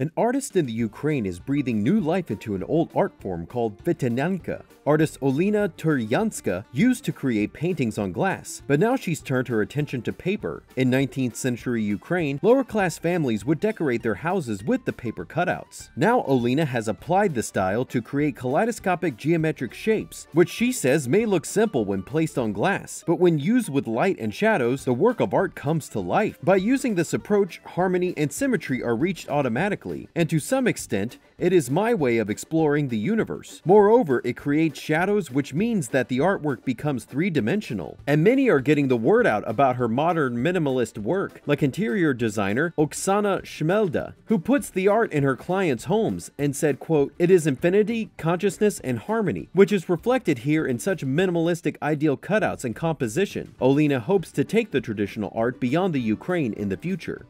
An artist in the Ukraine is breathing new life into an old art form called Vytynanka. Artist Olena Turyanska used to create paintings on glass, but now she's turned her attention to paper. In 19th century Ukraine, lower class families would decorate their houses with the paper cutouts. Now Olina has applied the style to create kaleidoscopic geometric shapes, which she says may look simple when placed on glass, but when used with light and shadows, the work of art comes to life. By using this approach, harmony and symmetry are reached automatically, and to some extent, it is my way of exploring the universe. Moreover, it creates shadows, which means that the artwork becomes three-dimensional. And many are getting the word out about her modern minimalist work, like interior designer Oksana Shmelda, who puts the art in her clients' homes and said, quote, It is infinity, consciousness, and harmony, which is reflected here in such minimalistic ideal cutouts and composition. Olena hopes to take the traditional art beyond the Ukraine in the future.